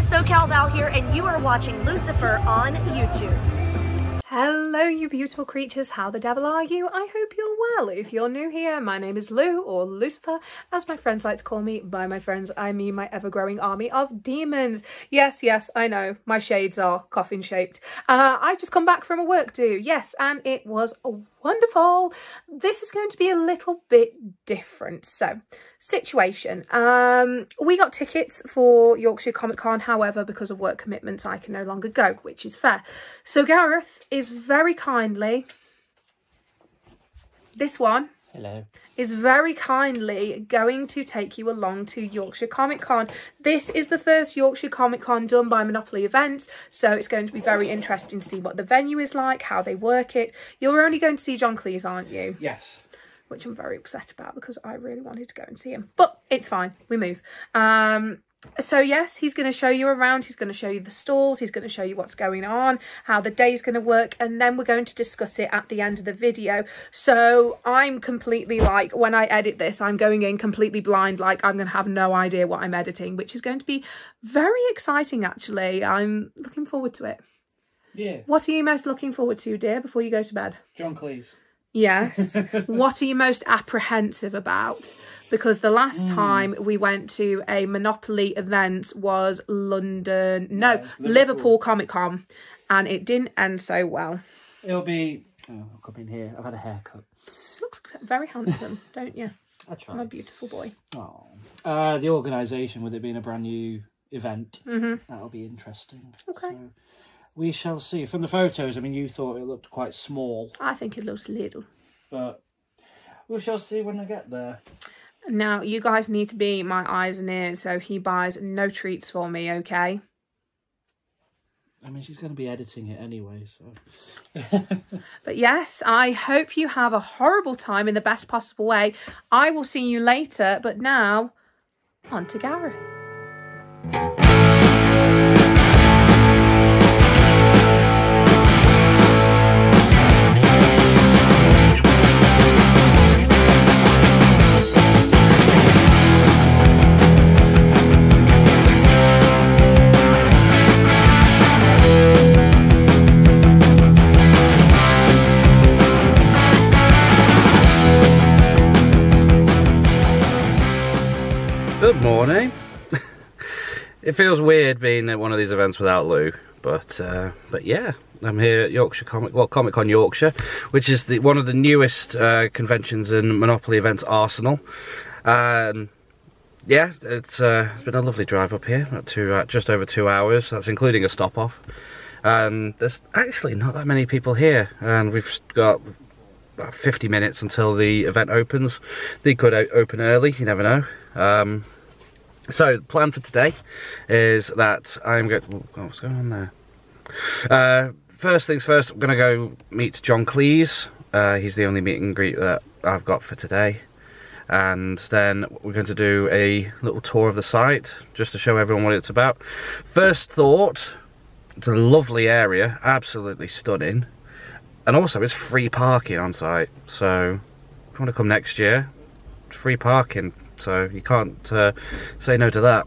guys, SoCal Val here, and you are watching Loucifer on YouTube. Hello, you beautiful creatures. How the devil are you? I hope you're well. If you're new here, my name is Lou, or Loucifer, as my friends like to call me. By my friends, I mean my ever-growing army of demons. Yes, yes, I know, my shades are coffin-shaped. Uh, I've just come back from a work do, yes, and it was wonderful. This is going to be a little bit different. So, situation. Um, we got tickets for Yorkshire Comic Con, however, because of work commitments, I can no longer go, which is fair. So Gareth is very kindly, this one, Hello. is very kindly going to take you along to Yorkshire Comic Con. This is the first Yorkshire Comic Con done by Monopoly Events, so it's going to be very interesting to see what the venue is like, how they work it. You're only going to see John Cleese, aren't you? Yes. Which I'm very upset about because I really wanted to go and see him. But it's fine, we move. Um, so yes, he's going to show you around, he's going to show you the stalls, he's going to show you what's going on, how the day is going to work, and then we're going to discuss it at the end of the video. So I'm completely like, when I edit this, I'm going in completely blind, like I'm going to have no idea what I'm editing, which is going to be very exciting actually. I'm looking forward to it. Yeah. What are you most looking forward to, dear, before you go to bed? John Cleese. Yes. what are you most apprehensive about? Because the last Hmm. time we went to a Monopoly event was London, no, Yeah, Liverpool, Liverpool. Comic Con, and it didn't end so well. It'll be. Oh, I'll come in here. I've had a haircut. Looks very handsome, don't you? I try. I'm a beautiful boy. Oh. Uh, the organisation, with it being a brand new event, hmm that'll be interesting. Okay. So we shall see. From the photos, I mean, you thought it looked quite small, I think it looks little. but we shall see when I get there. Now, you guys need to be my eyes and ears, so he buys no treats for me, okay? I mean, she's going to be editing it anyway, so. But yes, I hope you have a horrible time in the best possible way. I will see you later, but now, on to Gareth. Morning. it feels weird being at one of these events without Lou, but uh, but yeah, I'm here at Yorkshire Comic well Comic Con Yorkshire, which is the one of the newest uh, conventions in Monopoly Events Arsenal. Um, yeah, it's, uh, it's been a lovely drive up here, two, uh, just over two hours. That's including a stop off. And there's actually not that many people here, and we've got about 50 minutes until the event opens. They could open early, you never know. Um, so, the plan for today is that I'm going. Oh, what's going on there? Uh, first things first, I'm going to go meet John Cleese. Uh, he's the only meet and greet that I've got for today. And then we're going to do a little tour of the site just to show everyone what it's about. First thought, it's a lovely area, absolutely stunning. And also, it's free parking on site. So, if you want to come next year, free parking. So, you can't uh, say no to that.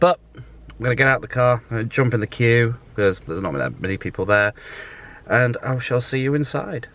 But, I'm going to get out of the car and jump in the queue because there's not that many people there. And I shall see you inside.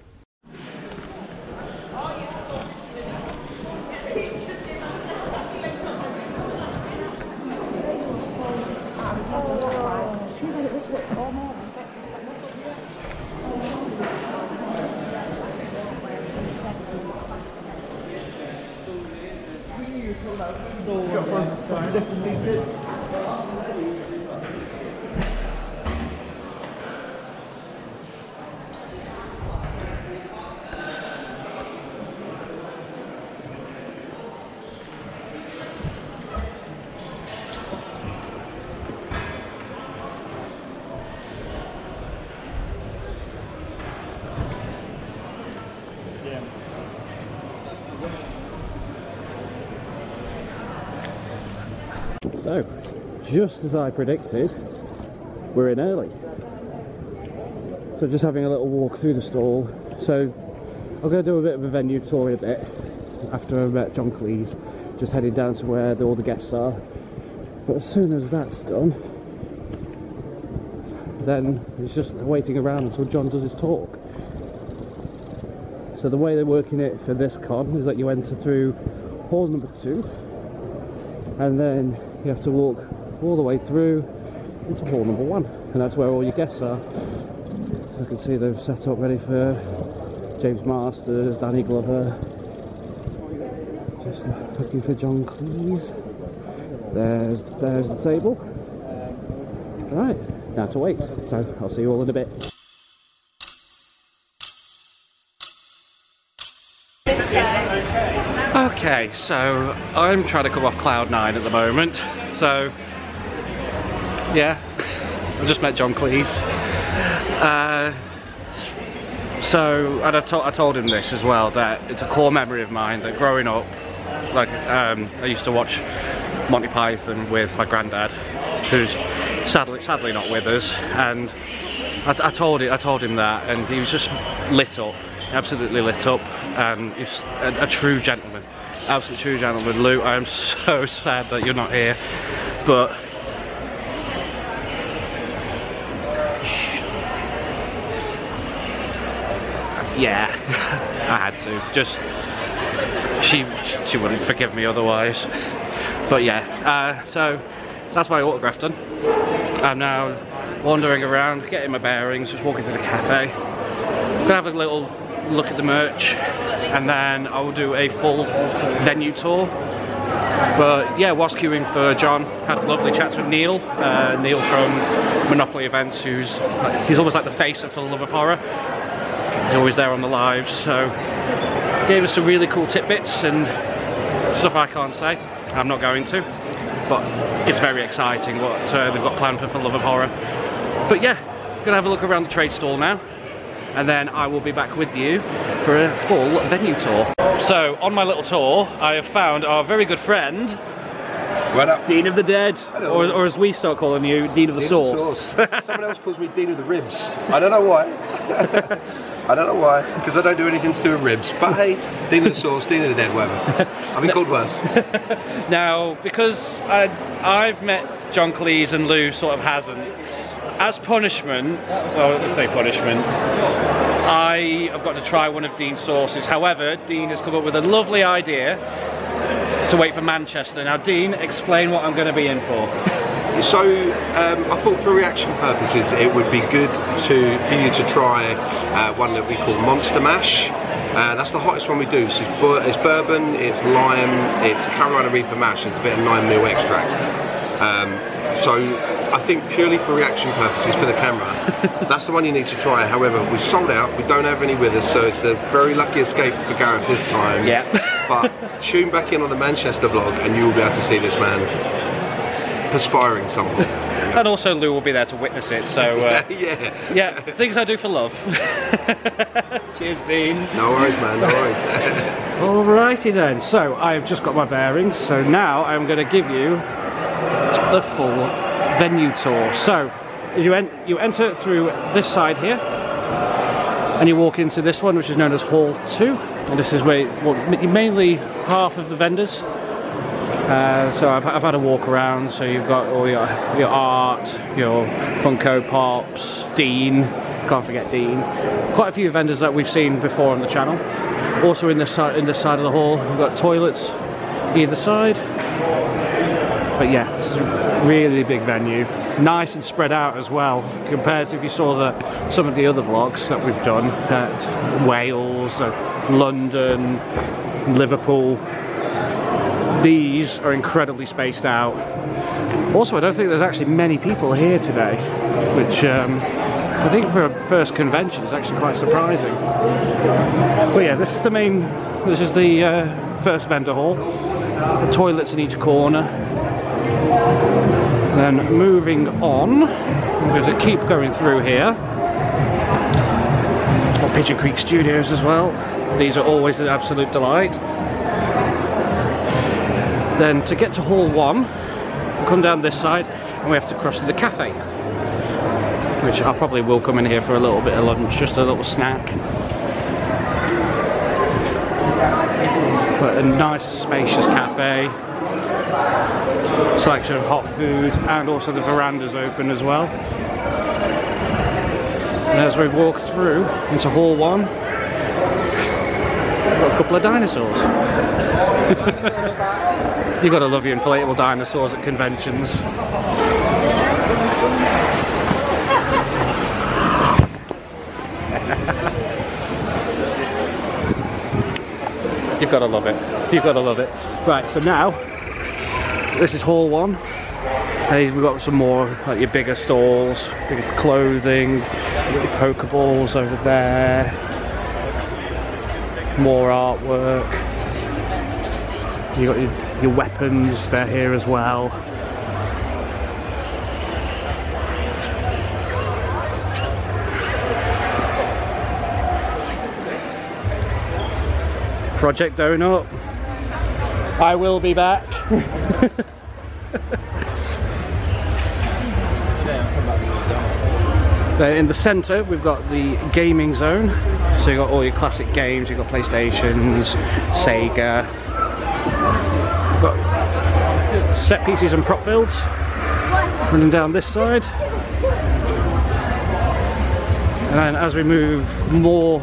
So, just as I predicted, we're in early. So just having a little walk through the stall. So I'm going to do a bit of a venue tour in a bit after I've met John Cleese. Just heading down to where all the guests are. But as soon as that's done, then it's just waiting around until John does his talk. So the way they're working it for this con is that you enter through hall number two, and then you have to walk all the way through into hall number one, and that's where all your guests are. I can see they've set up ready for James Marsters, Danny Glover. Just looking for John Cleese. There's there's the table. Right, now to wait. So I'll see you all in a bit. Okay, so I'm trying to come off cloud nine at the moment. So yeah, I just met John Cleese. Uh, so, and I, to I told him this as well, that it's a core memory of mine that growing up, like, um, I used to watch Monty Python with my granddad, who's sadly, sadly not with us, and I, I told it, I told him that, and he was just lit up, absolutely lit up, and he's a, a true gentleman, absolute true gentleman. Lou, I am so sad that you're not here, but yeah, I had to. Just she she wouldn't forgive me otherwise. But yeah, uh, so that's my autograph done. I'm now wandering around, getting my bearings, just walking to the cafe. Gonna have a little look at the merch, and then I will do a full venue tour. But yeah, was queuing for John, had lovely chats with Neil. Uh, Neil from Monopoly Events, who's he's almost like the face of the Love of Horror. Always there on the lives, so gave us some really cool tidbits and stuff I can't say. I'm not going to, but it's very exciting what uh, they've got planned for For Love of Horror. But yeah, gonna have a look around the trade stall now, and then I will be back with you for a full venue tour. So on my little tour, I have found our very good friend, What up? Dean of the Dead, or, or as we start calling you, Dean of the Dean Sauce. of the sauce. Someone else calls me Dean of the Ribs. I don't know why. I don't know why, because I don't do anything to with ribs. But hey, Dean of the Sauce, Dean of the Dead, whatever. I've been called worse. Now, because I, I've met John Cleese and Lou sort of hasn't, as punishment, well, let's say punishment, I have got to try one of Dean's sauces. However, Dean has come up with a lovely idea to wait for Manchester. Now, Dean, explain what I'm going to be in for. So um, I thought for reaction purposes it would be good to for you to try uh, one that we call Monster Mash. Uh, that's the hottest one we do. So it's, bur- it's bourbon, it's lime, it's Carolina Reaper mash, it's a bit of 9 mil extract. Um, so I think purely for reaction purposes for the camera, that's the one you need to try. However, we sold out, we don't have any with us, so it's a very lucky escape for Gareth this time. Yeah. but tune back in on the Manchester vlog and you will be able to see this man perspiring someone. And also, Lou will be there to witness it. So, uh, yeah. yeah, things I do for love. Cheers, Dean. No worries, man. No worries. Alrighty then, so I've just got my bearings, so now I'm going to give you the full venue tour. So, as you, en you enter through this side here, and you walk into this one, which is known as Hall 2, and this is where well, mainly half of the vendors. Uh, so I've, I've had a walk around, so you've got all your, your art, your Funko Pops, Dean, can't forget Dean. Quite a few vendors that we've seen before on the channel. Also in this side, in this side of the hall, we've got toilets either side. But yeah, this is a really big venue. Nice and spread out as well, compared to if you saw the, some of the other vlogs that we've done at Wales, uh, London, Liverpool. These are incredibly spaced out. Also, I don't think there's actually many people here today, which um, I think for a first convention is actually quite surprising. But yeah, this is the main, this is the uh, first vendor hall. The toilets in each corner. Then moving on, I'm going to keep going through here. Pigeon Creek Studios as well. These are always an absolute delight. Then to get to Hall 1, we'll come down this side and we have to cross to the cafe. Which I probably will come in here for a little bit of lunch, just a little snack. But a nice spacious cafe. Selection of hot food and also the veranda's open as well. And as we walk through into Hall 1, we've got a couple of dinosaurs. you gotta love your inflatable dinosaurs at conventions. You've gotta love it. You've gotta love it. Right, so now, this is Hall 1. And we've got some more, like your bigger stalls, bigger clothing, you've got your Pokeballs over there, more artwork. You got your, your weapons, they're here as well. Project Donut. I will be back. Then in the centre we've got the gaming zone. So you've got all your classic games, you've got PlayStations, Sega. Set pieces and prop builds running down this side. And then as we move more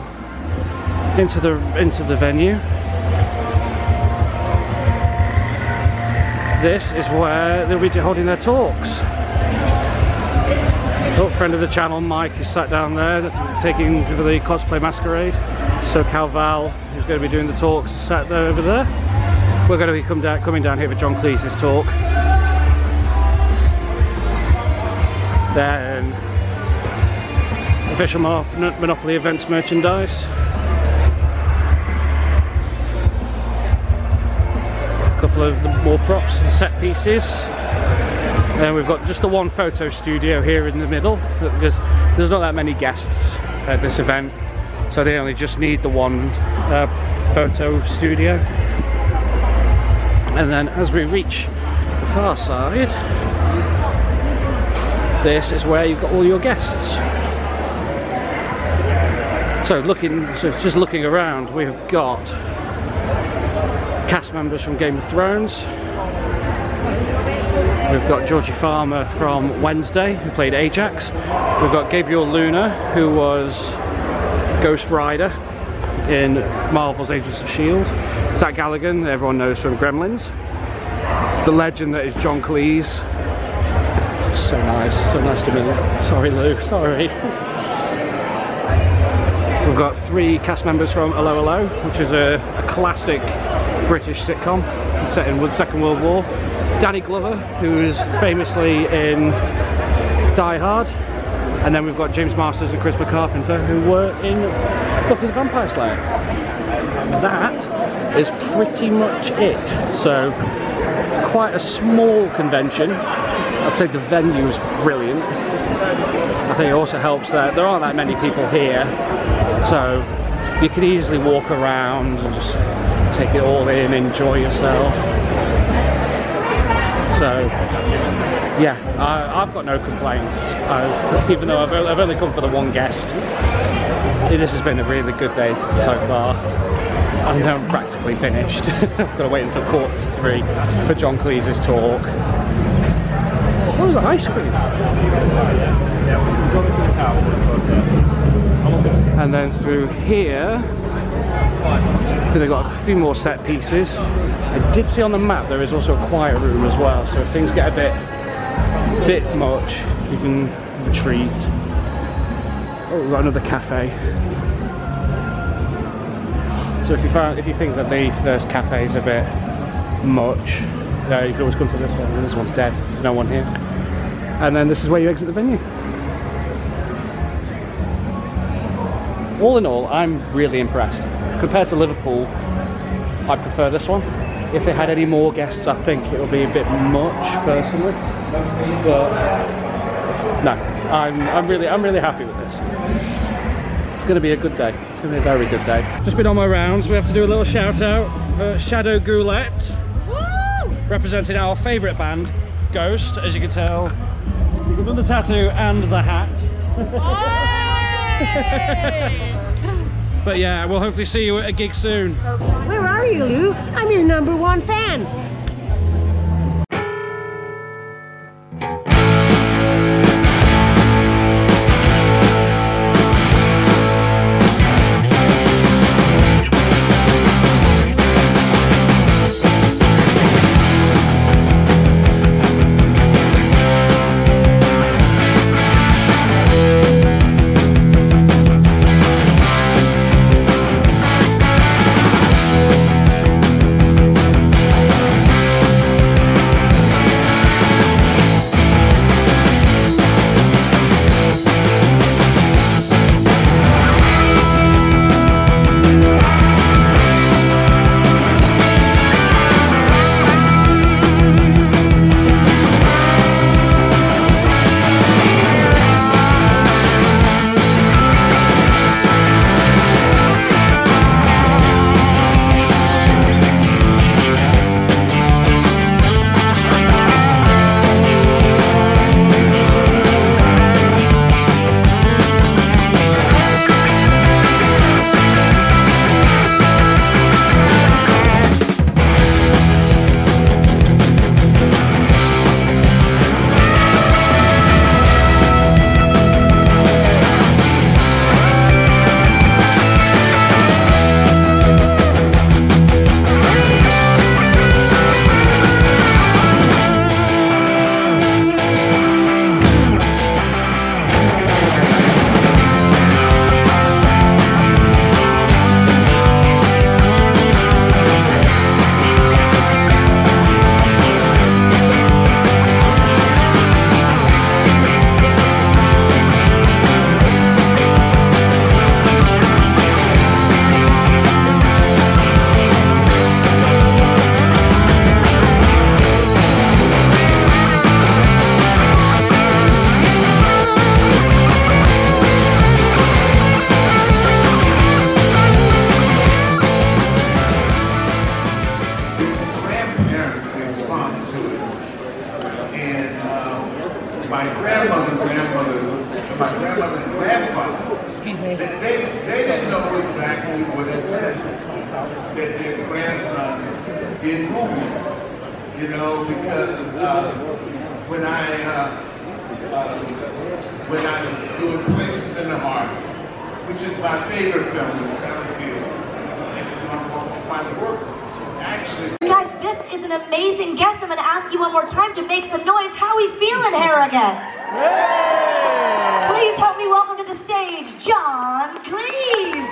into the into the venue, this is where they'll be holding their talks. Oh, friend of the channel, Mike, is sat down there taking the cosplay masquerade. SoCal Val, who's going to be doing the talks, sat there over there. We're going to be down, coming down here for John Cleese's talk. Then official Monopoly events merchandise. A couple of more props, and set pieces. And we've got just the one photo studio here in the middle because there's not that many guests at this event so they only just need the one uh, photo studio and then as we reach the far side this is where you've got all your guests so looking so just looking around we've got cast members from Game of Thrones We've got Georgie Farmer from Wednesday, who played Ajax. We've got Gabriel Luna, who was Ghost Rider in Marvel's Agents of S.H.I.E.L.D. Zach Galligan, everyone knows from Gremlins. The legend that is John Cleese. So nice, so nice to meet you. Sorry Lou, sorry. We've got three cast members from 'Allo 'Allo, which is a, a classic British sitcom set in the Second World War. Danny Glover, who is famously in Die Hard. And then we've got James Marsters and Chris Carpenter, who were in Buffy the Vampire Slayer. That is pretty much it. So, quite a small convention. I'd say the venue is brilliant. I think it also helps that there aren't that many people here. So, you can easily walk around and just take it all in, enjoy yourself. So, yeah, I, have got no complaints. I've, even though I've, I've, only come for the one guest, this has been a really good day so far. I'm practically finished. I've got to wait until quarter to three for John Cleese's talk. Oh, the ice cream! And then through here, so they've got a few more set pieces. I did see on the map there is also a quiet room as well, so if things get a bit bit much, you can retreat. Oh, we've got another cafe. So if you find if you think that the first cafe is a bit much, uh, you can always come to this one. This one's dead. There's no one here. And then this is where you exit the venue. All in all, I'm really impressed. Compared to Liverpool, I prefer this one. If they had any more guests, I think it would be a bit much personally. But no, I'm, I'm really I'm really happy with this. It's going to be a good day. It's going to be a very good day. Just been on my rounds. We have to do a little shout out for Shadow Goulette, representing our favourite band, Ghost. As you can tell, with the tattoo and the hat. but yeah, we'll hopefully see you at a gig soon. Where are are you, Lou? I'm your number one fan. My grandmother, grandmother, my grandmother and grandfather, Excuse me. They, they, they didn't know exactly what it meant that their grandson did movies. You know, because uh, when I uh, uh, when I was doing Places in the Heart, which is my favorite film with Sally Fields, and my, my work was actually Guys, this is an amazing guest. I'm going to ask you one more time to make some noise. How we feeling, Harrogate? Please help me welcome to the stage, John Cleese.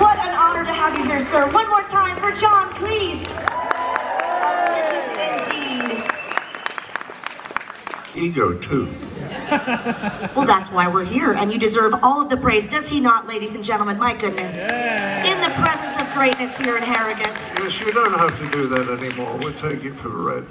What an honor to have you here, sir. One more time for John Cleese. Legend indeed. ego too. Well, that's why we're here, and you deserve all of the praise. Does he not, ladies and gentlemen? My goodness. In the presence of greatness here in Harrogate. Yes, you don't have to do that anymore. We'll take it for the red.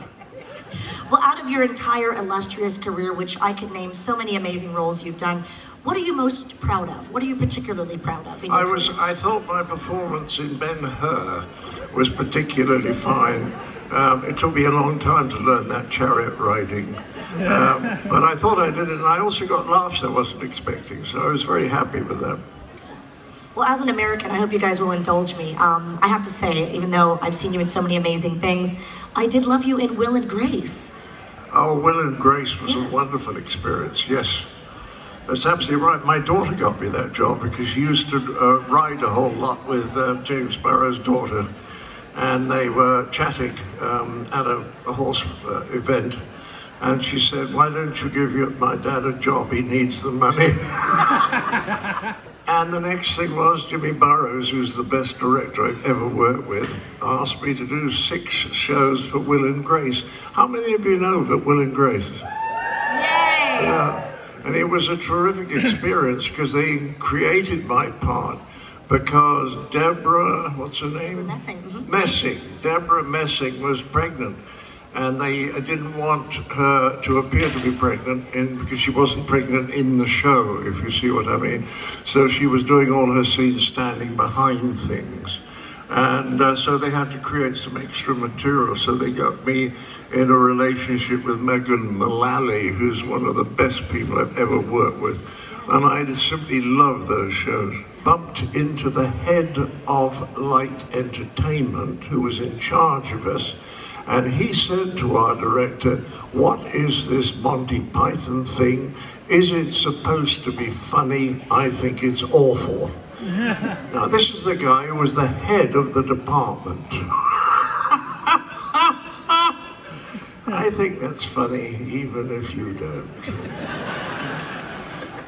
Well, out of your entire illustrious career, which I could name so many amazing roles you've done, what are you most proud of? What are you particularly proud of? I was. career? I thought my performance in Ben Hur was particularly fine. Um, it took me a long time to learn that chariot riding, um, but I thought I did it, and I also got laughs I wasn't expecting. So I was very happy with that. Well, as an American, I hope you guys will indulge me. Um, I have to say, even though I've seen you in so many amazing things, I did love you in Will and Grace. Oh, Will and Grace was Yes. a wonderful experience. Yes, that's absolutely right. My daughter got me that job because she used to uh, ride a whole lot with uh, James Burrows's daughter, and they were chatting um, at a, a horse uh, event. And she said, "Why don't you give your, my dad a job? He needs the money." And the next thing was Jimmy Burrows, who's the best director I've ever worked with, asked me to do six shows for Will and Grace. How many of you know that Will and Grace? Yeah. And it was a terrific experience because they created my part because Debra, what's her name? Messing. mhm. Messing. Debra Messing was pregnant, and they didn't want her to appear to be pregnant in, because she wasn't pregnant in the show, if you see what I mean. So she was doing all her scenes standing behind things. And uh, so they had to create some extra material. So they got me in a relationship with Megan Mullally, who's one of the best people I've ever worked with. and I simply love those shows. Bumped into the head of Light Entertainment, who was in charge of us, and he said to our director, What is this Monty Python thing? Is it supposed to be funny? I think it's awful. now, this is the guy who was the head of the department. I think that's funny, even if you don't.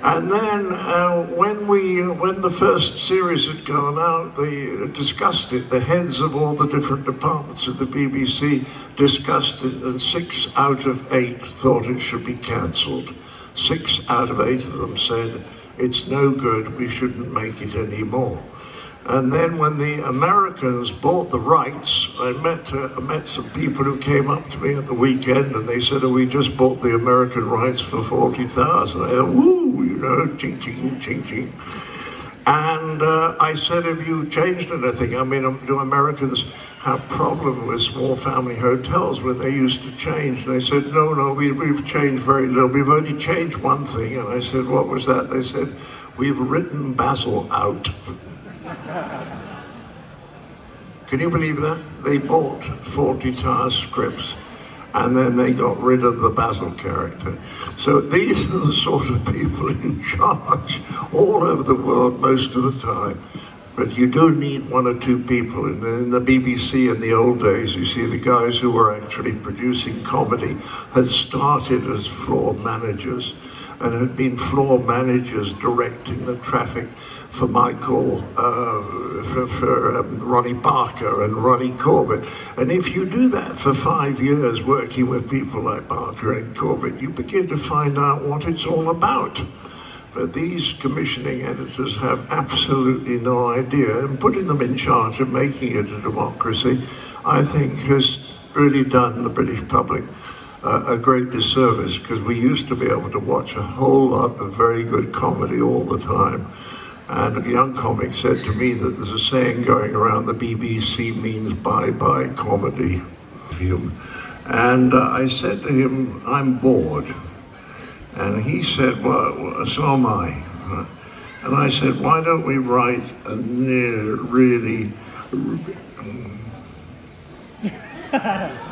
And then uh, when we, when the first series had gone out, they discussed it. The heads of all the different departments of the BBC discussed it, and six out of eight thought it should be cancelled. Six out of eight of them said it's no good. We shouldn't make it anymore. And then when the Americans bought the rights, I met, uh, met some people who came up to me at the weekend and they said, oh, we just bought the American rights for 40,000. I thought, woo, you know, ching, ching, ching, ching. And uh, I said, have you changed anything? I mean, um, do Americans have problem with small family hotels when they used to change? And they said, no, no, we, we've changed very little. We've only changed one thing. And I said, what was that? They said, we've written Basil out. Can you believe that? They bought Fawlty Towers scripts and then they got rid of the Basil character. So these are the sort of people in charge all over the world most of the time. But you do need one or two people. And in the BBC in the old days, you see the guys who were actually producing comedy had started as floor managers and had been floor managers directing the traffic for Michael, uh, for, for um, Ronnie Barker and Ronnie Corbett. And if you do that for five years working with people like Barker and Corbett, you begin to find out what it's all about. But these commissioning editors have absolutely no idea, and putting them in charge of making it a democracy, I think, has really done the British public a great disservice because we used to be able to watch a whole lot of very good comedy all the time. And a young comic said to me that there's a saying going around the BBC means bye bye comedy. And uh, I said to him, I'm bored. And he said, Well, so am I. And I said, Why don't we write a near, really.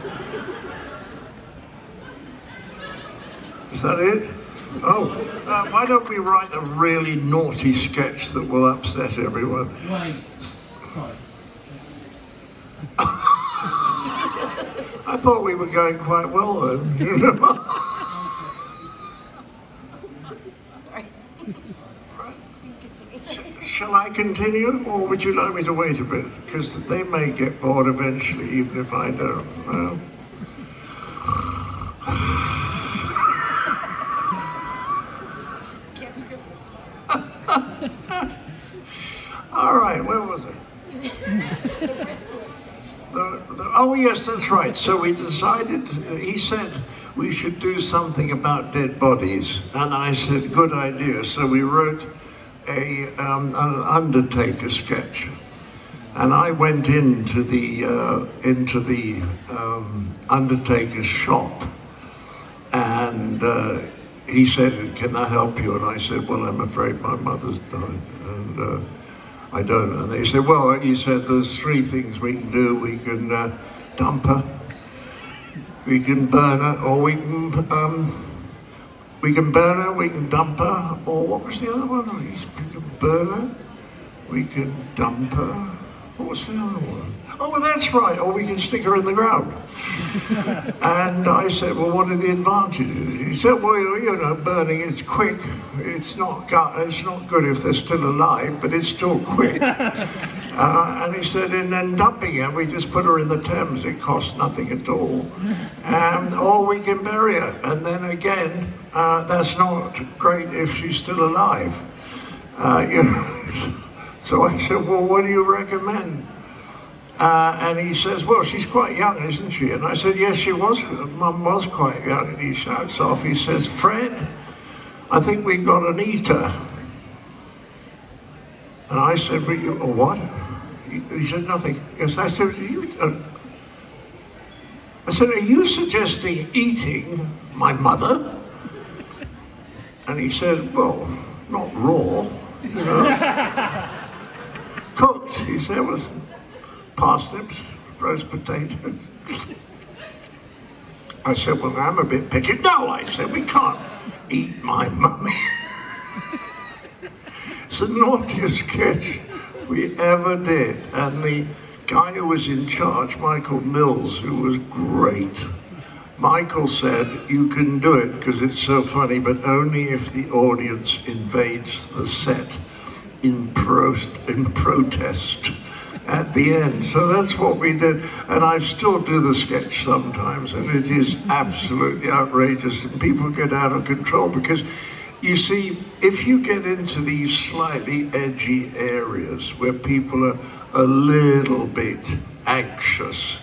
Is that it? Oh, uh, why don't we write a really naughty sketch that will upset everyone? Wait, sorry. I thought we were going quite well then. Shall I continue, or would you like me to wait a bit? Because they may get bored eventually, even if I don't. Well, yes, that's right. So we decided. He said we should do something about dead bodies, and I said, good idea. So we wrote a um, an undertaker sketch, and I went into the uh, into the um, undertaker's shop, and. Uh, he said, "Can I help you?" And I said, "Well, I'm afraid my mother's died, and uh, I don't." And they said, "Well," he said, "There's three things we can do. We can uh, dump her, we can burn her, or we can um, we can burn her, we can dump her, or what was the other one? We can burn her, we can dump her." What was the other one? Oh, well, that's right. Or we can stick her in the ground. and I said, well, what are the advantages? He said, well, you know, burning is quick. It's not, it's not good if they're still alive, but it's still quick. uh, and he said, and then dumping her, we just put her in the Thames. It costs nothing at all. Um, or we can bury her. And then again, uh, that's not great if she's still alive. Uh, you know. So I said, well, what do you recommend? Uh, and he says, well, she's quite young, isn't she? And I said, yes, she was. Mum was quite young. And he shouts off, he says, Fred, I think we've got an eater. And I said, you, oh, what? He, he, said, nothing. Yes, I said, you, uh, I said, are you suggesting eating my mother? And he said, well, not raw, you know. Cooked, he said, with parsnips, roast potatoes. I said, well, I'm a bit picky. No, I said, we can't eat my mummy. it's the naughtiest sketch we ever did. And the guy who was in charge, Michael Mills, who was great, Michael said, you can do it because it's so funny, but only if the audience invades the set in, pro- in protest at the end. So that's what we did. And I still do the sketch sometimes, and it is absolutely outrageous. And people get out of control because you see, if you get into these slightly edgy areas where people are a little bit anxious,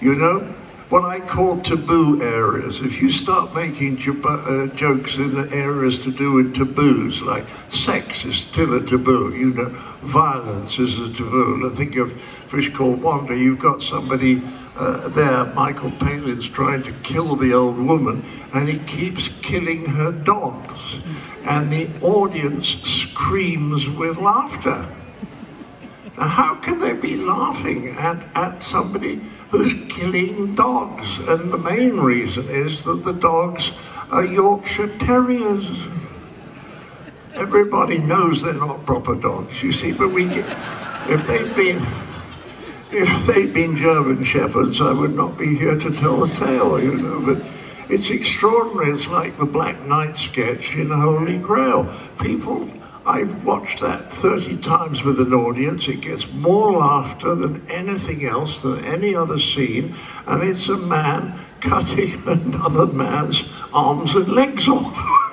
you know, what I call taboo areas. If you start making uh, jokes in the areas to do with taboos, like sex is still a taboo, you know, violence is a taboo. And think of Fish Called Wanda, you've got somebody uh, there, Michael Palin's trying to kill the old woman, and he keeps killing her dogs. And the audience screams with laughter. Now, how can they be laughing at, at somebody who's killing dogs? And the main reason is that the dogs are Yorkshire Terriers. Everybody knows they're not proper dogs, you see, but we get, if they'd been if they'd been German Shepherds, I would not be here to tell the tale, you know, but it's extraordinary. It's like the Black Knight sketch in Holy Grail. People I've watched that 30 times with an audience. It gets more laughter than anything else, than any other scene, and it's a man cutting another man's arms and legs off.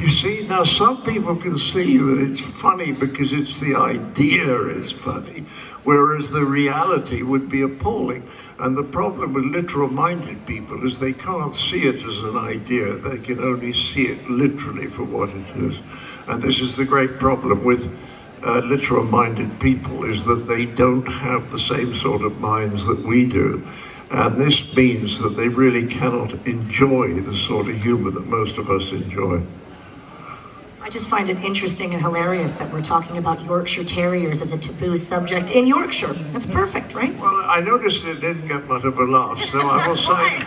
you see, now some people can see that it's funny because it's the idea is funny, whereas the reality would be appalling. And the problem with literal-minded people is they can't see it as an idea. They can only see it literally for what it is. And this is the great problem with uh, literal-minded people, is that they don't have the same sort of minds that we do. And this means that they really cannot enjoy the sort of humor that most of us enjoy. I just find it interesting and hilarious that we're talking about Yorkshire Terriers as a taboo subject in Yorkshire. That's perfect, right? Well, I noticed it didn't get much of a laugh, so I will say,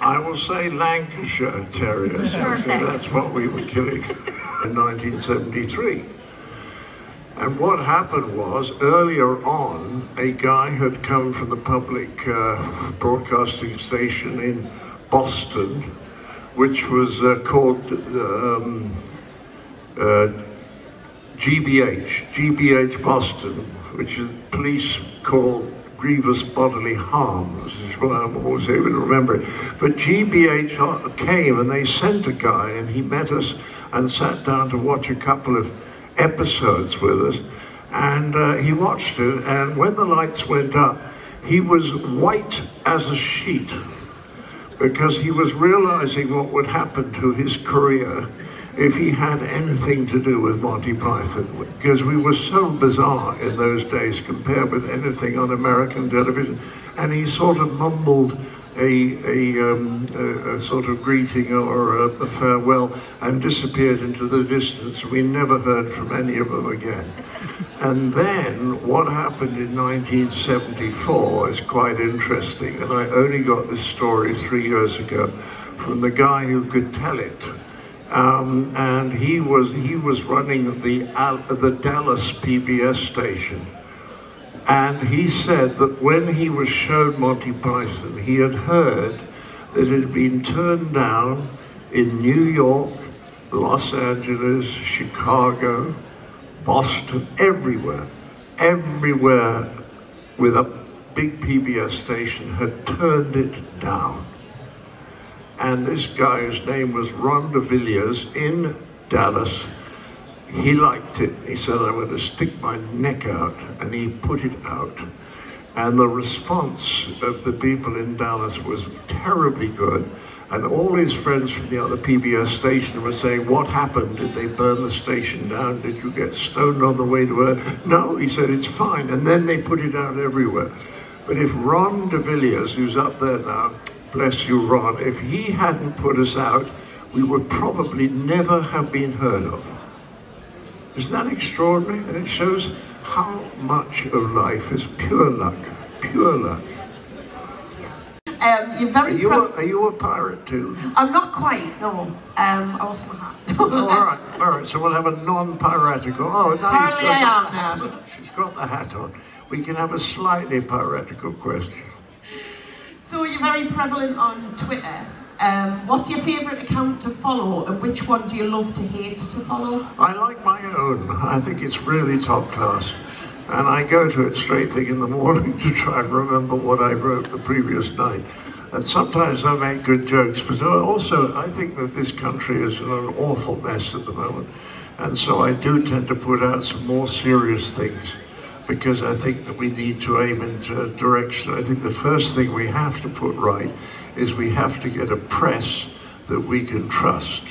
I will say Lancashire Terriers. Perfect. That's what we were killing in 1973. And what happened was, earlier on, a guy had come from the public uh, broadcasting station in Boston, which was uh, called um, uh, GBH, GBH Boston, which is police called grievous bodily harm. This is what I'm always able to remember. But GBH came and they sent a guy and he met us and sat down to watch a couple of episodes with us. And uh, he watched it and when the lights went up, he was white as a sheet because he was realizing what would happen to his career if he had anything to do with Monty Python, because we were so bizarre in those days compared with anything on American television. And he sort of mumbled a, a, um, a, a sort of greeting or a, farewell and disappeared into the distance. We never heard from any of them again. And then what happened in 1974 is quite interesting. And I only got this story three years ago from the guy who could tell it. Um, and he was he was running the the Dallas PBS station, and he said that when he was shown Monty Python, he had heard that it had been turned down in New York, Los Angeles, Chicago, Boston, everywhere, everywhere with a big PBS station had turned it down. And this guy's name was Ron de Villiers in Dallas. He liked it. He said, I'm going to stick my neck out. And he put it out. And the response of the people in Dallas was terribly good. And all his friends from the other PBS station were saying, what happened? Did they burn the station down? Did you get stoned on the way to Earth? No, he said, it's fine. And then they put it out everywhere. But if Ron de Villiers, who's up there now, bless you, Ron, if he hadn't put us out, we would probably never have been heard of. Isn't that extraordinary? And it shows how much of life is pure luck, pure luck. Um, you're very Are you, a, are you a pirate too? I'm not quite, no. Um, I lost my hat. oh, all right, all right. So we'll have a non-piratical. Oh, now Apparently I am. She's got the hat on. We can have a slightly piratical question. So you're very prevalent on Twitter. Um, what's your favourite account to follow and which one do you love to hate to follow? I like my own. I think it's really top class. And I go to it straight thing in the morning to try and remember what I wrote the previous night. And sometimes I make good jokes, but also I think that this country is in an awful mess at the moment. And so I do tend to put out some more serious things because I think that we need to aim into a direction. I think the first thing we have to put right is we have to get a press that we can trust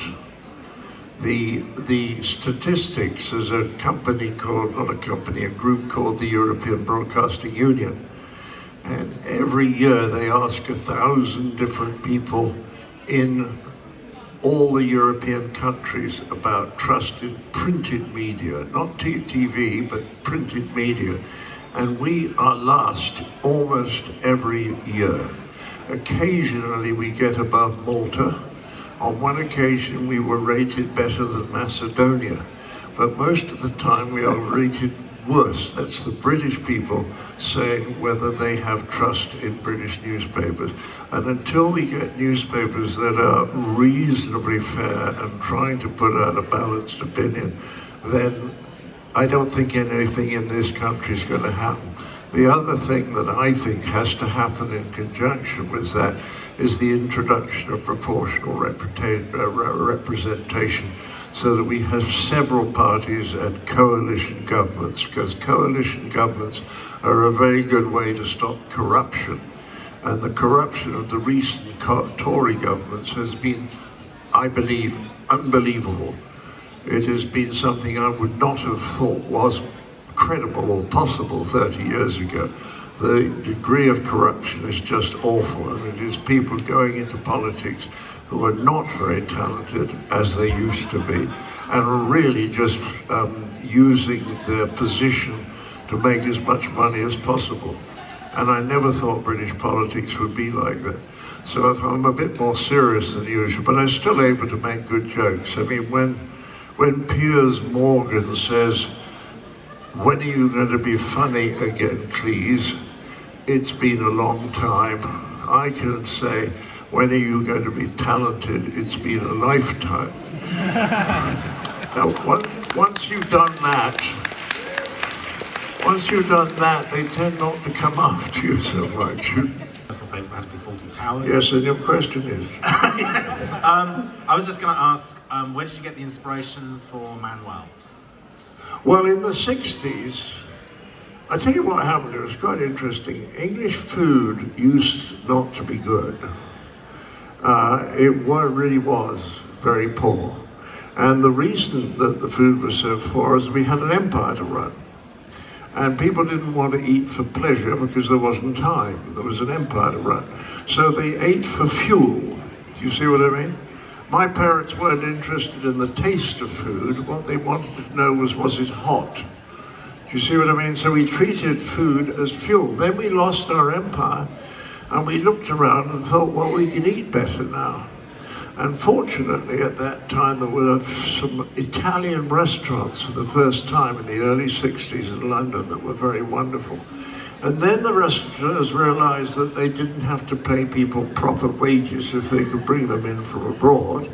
the the statistics there's a company called not a company a group called the European Broadcasting Union and every year they ask a thousand different people in all the European countries about trusted printed media not TV but printed media. And we are last almost every year. Occasionally we get above Malta. On one occasion, we were rated better than Macedonia, but most of the time we are rated worse. That's the British people saying whether they have trust in British newspapers. And until we get newspapers that are reasonably fair and trying to put out a balanced opinion, then I don't think anything in this country is going to happen. The other thing that I think has to happen in conjunction with that is the introduction of proportional uh, re- representation so that we have several parties and coalition governments, because coalition governments are a very good way to stop corruption. And the corruption of the recent Tory governments has been, I believe, unbelievable. It has been something I would not have thought was credible or possible 30 years ago. The degree of corruption is just awful, and it is people going into politics who are not very talented as they used to be, and are really just um, using their position to make as much money as possible. And I never thought British politics would be like that. So I'm a bit more serious than usual, but I'm still able to make good jokes. I mean, when when Piers Morgan says, when are you going to be funny again, please? It's been a long time. I can say, when are you going to be talented? It's been a lifetime. now, once, once you've done that, once you've done that, they tend not to come after you so much. First of all, it has to be Fawlty Towers. Yes, and your question is? yes. Um, I was just going to ask, um, where did you get the inspiration for Manuel? Well, in the 60s, I tell you what happened, it was quite interesting. English food used not to be good. Uh, it really was very poor. And the reason that the food was so poor is we had an empire to run. And people didn't want to eat for pleasure because there wasn't time. There was an empire to run. So they ate for fuel. Do you see what I mean? My parents weren't interested in the taste of food. What they wanted to know was, was it hot? Do you see what I mean? So we treated food as fuel. Then we lost our empire and we looked around and thought, well, we can eat better now. Unfortunately, at that time, there were some Italian restaurants for the first time in the early 60s in London that were very wonderful. And then the restaurateurs realized that they didn't have to pay people proper wages if they could bring them in from abroad.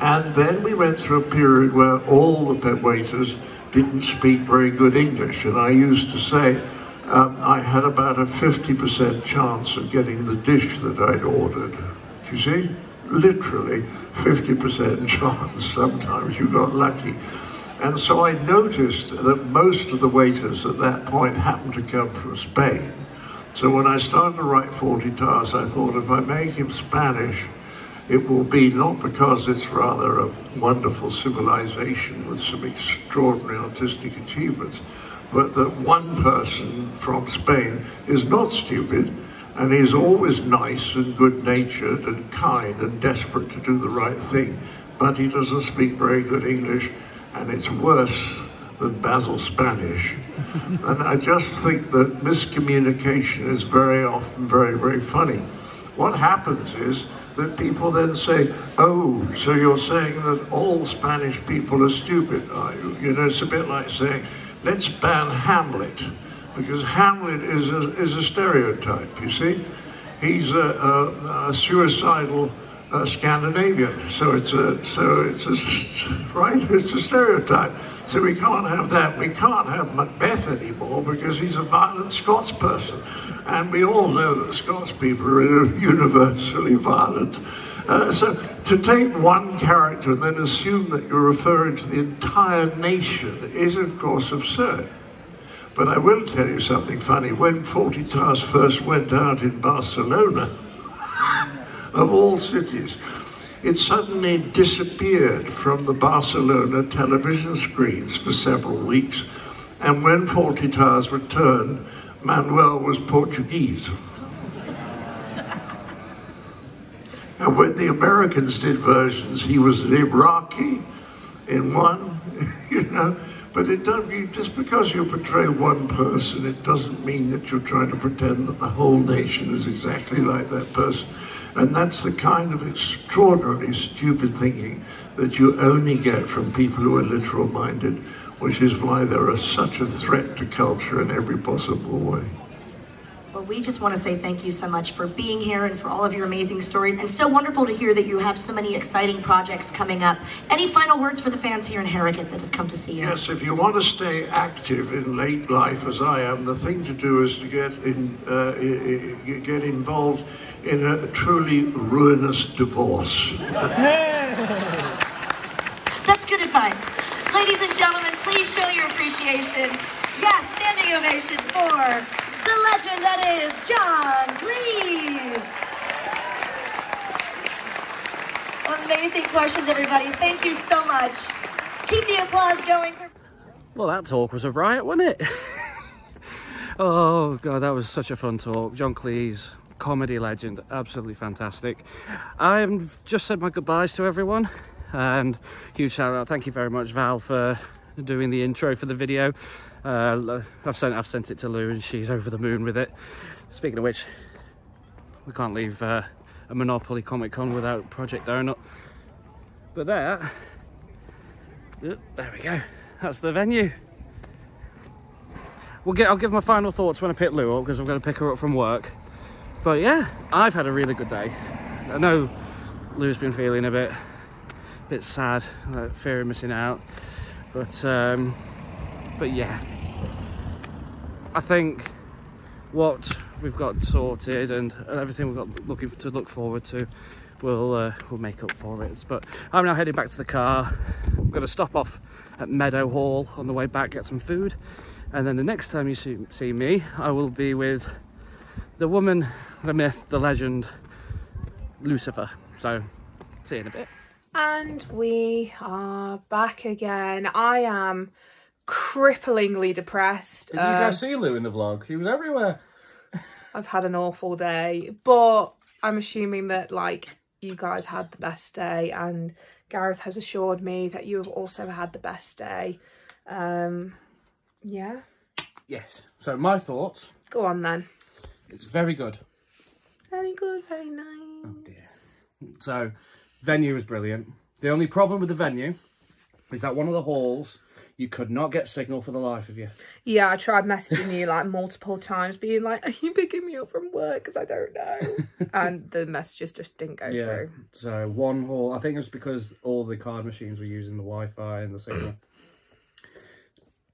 And then we went through a period where all the waiters didn't speak very good English. And I used to say um, I had about a 50% chance of getting the dish that I'd ordered. Do you see? Literally 50% chance. Sometimes you got lucky. And so I noticed that most of the waiters at that point happened to come from Spain. So when I started to write Fawlty Towers, I thought if I make him Spanish, it will be not because it's rather a wonderful civilization with some extraordinary artistic achievements, but that one person from Spain is not stupid And he's always nice and good natured and kind and desperate to do the right thing. But he doesn't speak very good English, and it's worse than Basil Spanish. and I just think that miscommunication is very often very, very funny. What happens is that people then say, oh, so you're saying that all Spanish people are stupid, are you? You know, it's a bit like saying, let's ban Hamlet, because Hamlet is a, is a stereotype, you see? He's a, a, a suicidal uh, Scandinavian, so it's a, so it's a, right, it's a stereotype. So we can't have that. We can't have Macbeth anymore because he's a violent Scots person. And we all know that Scots people are universally violent. Uh, so to take one character and then assume that you're referring to the entire nation is, of course, absurd. But I will tell you something funny. When Fawlty Towers first went out in Barcelona, of all cities, it suddenly disappeared from the Barcelona television screens for several weeks. And when Fawlty Towers returned, Manuel was Portuguese. And when the Americans did versions, he was an Iraqi in one, you know. But it doesn't, just because you portray one person, it doesn't mean that you're trying to pretend that the whole nation is exactly like that person. And that's the kind of extraordinarily stupid thinking that you only get from people who are literal minded, which is why there are such a threat to culture in every possible way. Well, we just want to say thank you so much for being here and for all of your amazing stories. And so wonderful to hear that you have so many exciting projects coming up. Any final words for the fans here in Harrogate that have come to see you? Yes, if you want to stay active in late life as I am, the thing to do is to get in, uh, get involved in a truly ruinous divorce. That's good advice. Ladies and gentlemen, please show your appreciation. Yes, standing ovation for the legend that is John Cleese. Amazing questions, everybody. Thank you so much. Keep the applause going. For well, that talk was a riot, wasn't it? oh, God, that was such a fun talk. John Cleese, comedy legend, absolutely fantastic. I've just said my goodbyes to everyone and huge shout out. Thank you very much, Val, for doing the intro for the video. Uh, I've sent I've sent it to Lou and she's over the moon with it. Speaking of which, we can't leave uh, a Monopoly Comic Con without Project Donut. But there, there we go. That's the venue. We'll get. I'll give my final thoughts when I pick Lou up because I'm going to pick her up from work. But yeah, I've had a really good day. I know Lou's been feeling a bit, a bit sad, like fear of missing out. But um, but yeah, I think what we've got sorted and, everything we've got looking to look forward to will uh, will make up for it. But I'm now heading back to the car. I'm going to stop off at Meadowhall on the way back, get some food, and then the next time you see, see me, I will be with the woman, the myth, the legend, Loucifer. So, see you in a bit. And we are back again. I am cripplingly depressed. Did you guys um, see Lou in the vlog? She was everywhere. I've had an awful day, but I'm assuming that like you guys had the best day and Gareth has assured me that you have also had the best day. Um, yeah. Yes. So my thoughts. Go on then. It's very good. Very good, very nice. Oh dear. So Venue was brilliant. The only problem with the venue is that one of the halls you could not get signal for the life of you. Yeah, I tried messaging you like multiple times, being like, "Are you picking me up from work?" Because I don't know, and the messages just didn't go yeah. through. So one hall, I think it was because all the card machines were using the Wi-Fi and the signal.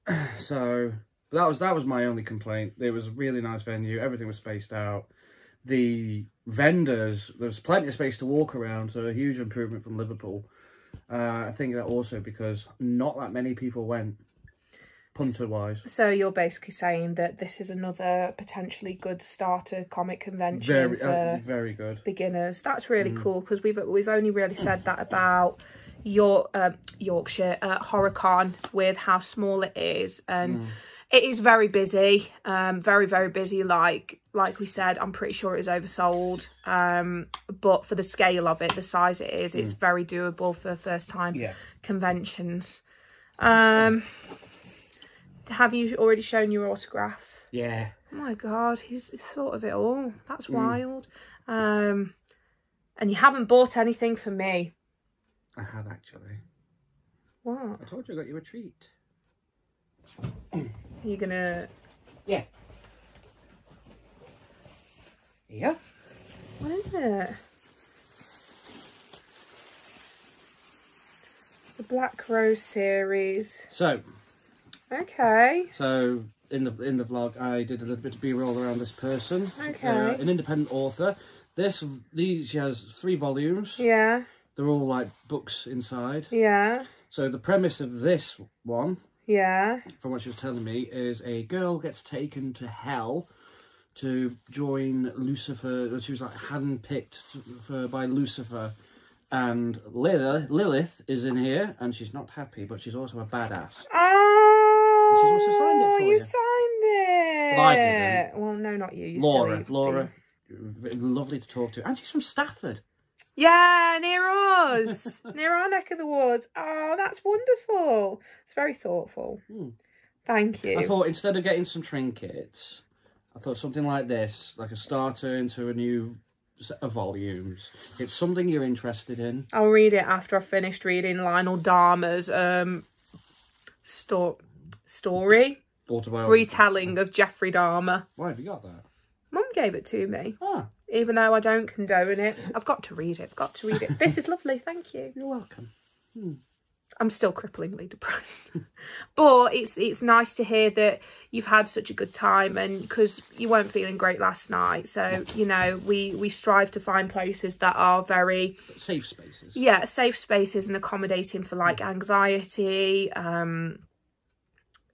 so that was that was my only complaint. It was a really nice venue. Everything was spaced out the vendors, there was plenty of space to walk around, so a huge improvement from Liverpool. Uh, I think that also because not that many people went punter wise. So you're basically saying that this is another potentially good starter comic convention very, for uh, very good beginners. That's really mm. cool because we've we've only really said that about your uh, Yorkshire uh, HorrorCon with how small it is and. Mm It is very busy, um, very very busy. Like like we said, I'm pretty sure it is oversold. Um, but for the scale of it, the size it is, it's very doable for first time Yeah. conventions. Um, have you already shown your autograph? Yeah. Oh my god, he's, thought of it all. That's wild. Um, and you haven't bought anything for me. I have actually. What? I told you I got you a treat. Are you gonna? Yeah. Yeah. What is it? The Black Rose series. So, Okay. so in the in the vlog, I did a little bit of b-roll around this person. Okay. They're an independent author. This these she has three volumes. Yeah. They're all like books inside. Yeah. So the premise of this one, Yeah. from what she was telling me, is a girl gets taken to hell to join Lucifer. She was like handpicked for by Lucifer, and Lilith, Lilith is in here, and she's not happy, but she's also a badass. Oh. she's also signed it oh, for you. you. signed it. Well, I didn't. Well, no, not you. Laura, Laura, lovely to talk to, and she's from Stafford. Yeah, near us, near our neck of the woods. Oh, that's wonderful. It's very thoughtful. Thank you. Hmm. I thought instead of getting some trinkets, I thought something like this, like a starter into a new set of volumes. It's something you're interested in. I'll read it after I've finished reading Lionel Dahmer's um sto- story retelling of Jeffrey Dahmer. Why have you got that? Mum gave it to me, Ah, even though I don't condone it. I've got to read it. I've got to read it. This is lovely. Thank you. you're welcome. I'm still cripplingly depressed, but it's it's nice to hear that you've had such a good time, and because you weren't feeling great last night, so you know we we strive to find places that are very Safe spaces. yeah safe spaces and accommodating for like anxiety. Um,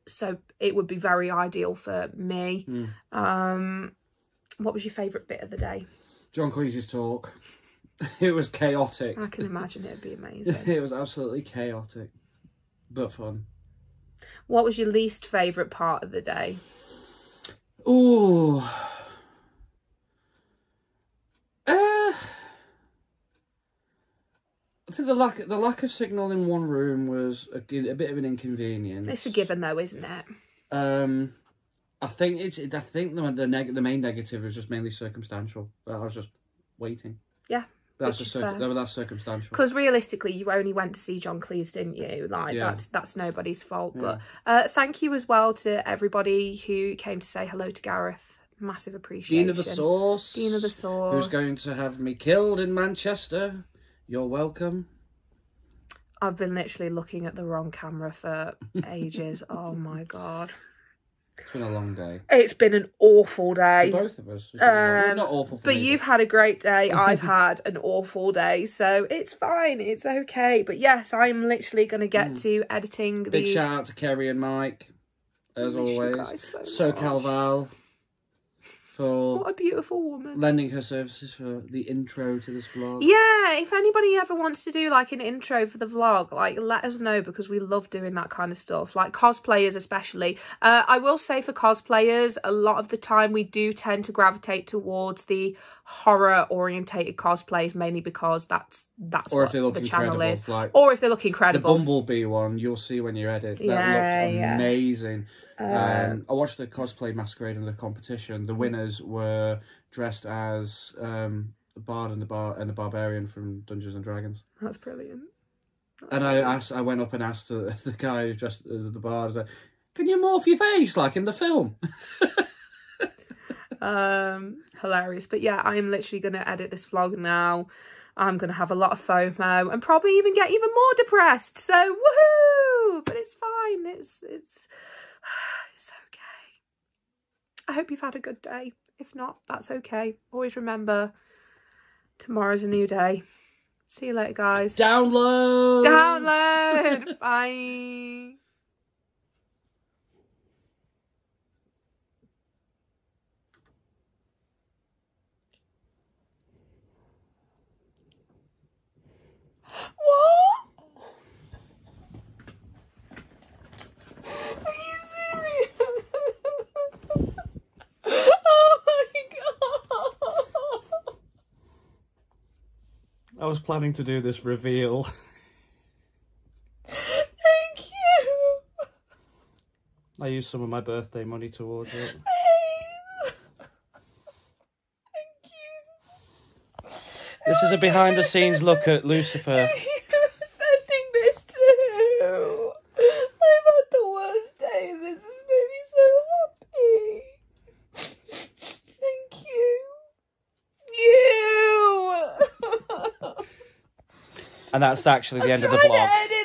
so it would be very ideal for me. Um, what was your favourite bit of the day? John Cleese's talk. It was chaotic. I can imagine it'd be amazing. It was absolutely chaotic, but fun. what was your least favourite part of the day? Oh. Uh, I think the lack the lack of signal in one room was a, a bit of an inconvenience. It's a given though, isn't it? Um, I think it's. I think the the, neg- the main negative is just mainly circumstantial. But I was just waiting. Yeah. That's just fair. that's circumstantial. Because realistically, you only went to see John Cleese, didn't you? Like Yeah. that's that's nobody's fault. But uh, thank you as well to everybody who came to say hello to Gareth. Massive appreciation. Dean of the Sauce. Dean of the Sauce. Who's going to have me killed in Manchester? You're welcome. I've been literally looking at the wrong camera for ages. oh my god, It's been a long day. it's been an awful day. For both of us. It's been a long- well, Um, not awful for But me, you've had a great day. I've had an awful day, so it's fine. It's okay. But yes, I'm literally going to get to editing Big the. shout out to Kerry and Mike, as always. so SoCal much. Val for What a beautiful woman. lending her services for the intro to this vlog. Yeah, if anybody ever wants to do like an intro for the vlog, like let us know because we love doing that kind of stuff. Like cosplayers, especially. Uh, I will say for cosplayers, a lot of the time we do tend to gravitate towards the horror orientated cosplays, mainly because that's that's Or what if they look the channel is. like or if they look incredible The. Bumblebee one, you'll see when you edit. That Yeah, looked yeah. Amazing. um, I watched the cosplay masquerade in the competition. The winners were dressed as um, the Bard and the Bar and the Barbarian from Dungeons and Dragons. That's brilliant. And I asked, I went up and asked the, the guy who dressed as the Bard, like, "Can you morph your face like in the film?" um hilarious but yeah i'm literally going to edit this vlog now i'm going to have a lot of fomo and probably even get even more depressed so woohoo but it's fine it's it's it's okay. I hope you've had a good day. If not that's okay. Always remember tomorrow's a new day. See you later guys. Download. download! Bye What? Are you serious? I was planning to do this reveal. Thank you. I used some of my birthday money towards it. Thank you. This is a behind the scenes look at Loucifer. You're sending this too. I've had the worst day. This has made me so happy. Thank you. You. And that's actually the end of the vlog.